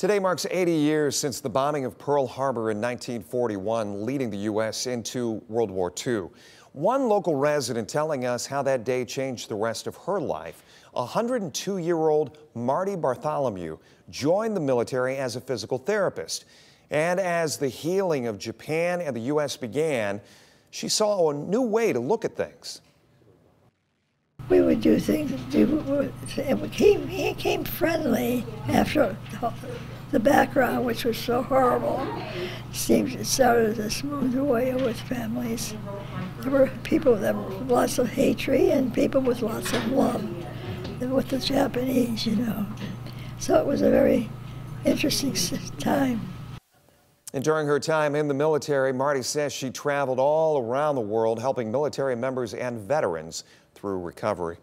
Today marks 80 years since the bombing of Pearl Harbor in 1941, leading the U.S. into World War II. One local resident telling us how that day changed the rest of her life. 102 year old Marty Bartholomew joined the military as a physical therapist. And as the healing of Japan and the U.S. began, she saw a new way to look at things we would do things. It became, he became friendly after the background, which was so horrible, seemed it started to smooth away with families. There were people that were lots of hatred and people with lots of love with the Japanese, you know. So it was a very interesting time. And during her time in the military, Marty says she traveled all around the world helping military members and veterans through recovery.